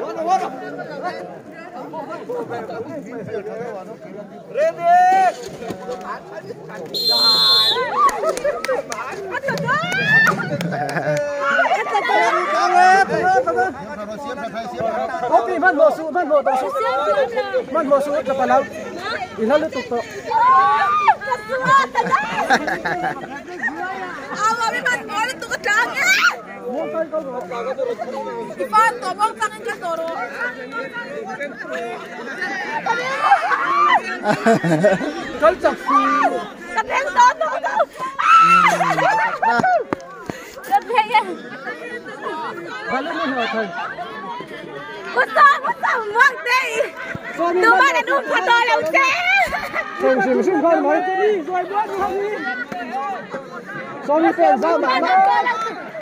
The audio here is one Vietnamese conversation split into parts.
bueno, bueno. Papi, man bỏ xuống, man bỏ tao xuống Man bỏ xuống, đập vào lao Đi lao lên tục tụ Hãy subscribe cho kênh Ghiền Mì Gõ Để không bỏ lỡ những video hấp dẫn Fatto, portano anche loro. Calza fu. Sta pensando, no. Sta pensando. Vale non lo fai. Cosa, cosa, morte. Tu mare non fa dole a te. Không chịu con mấy đi rồi bớt đi. Sao như sao mà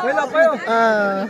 Wala pa yun. Ah.